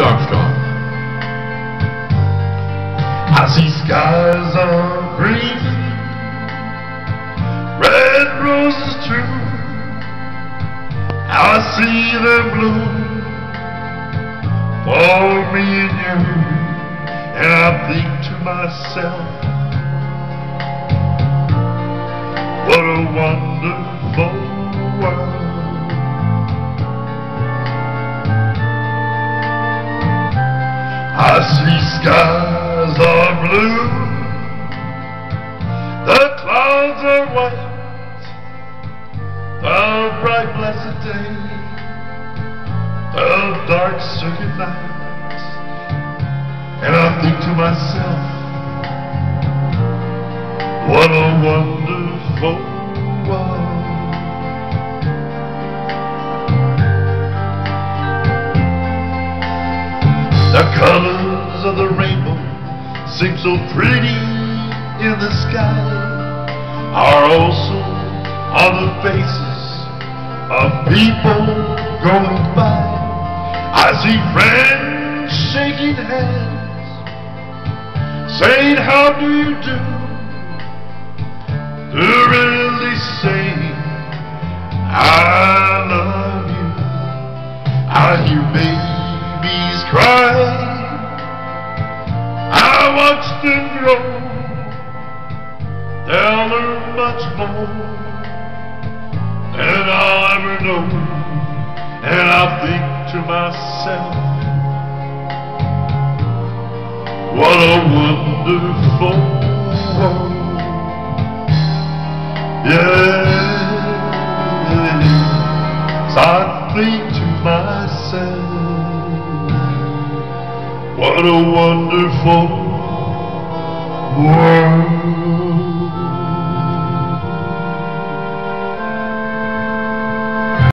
Armstrong. I see skies of green, red roses too. I see them bloom for me and you, and I think to myself, what a wonderful I see skies are blue, the clouds are white, the bright blessed day, the dark circuit night, and I think to myself, what a wonderful world. The colors of the rainbow seem so pretty in the sky are also on the faces of people going by. I see friends shaking hands, saying, How do you do? They're really saying, I watch them grow. They'll learn much more than I'll ever know. And I think to myself, what a wonderful world. Yes, I think to myself, what a wonderful world.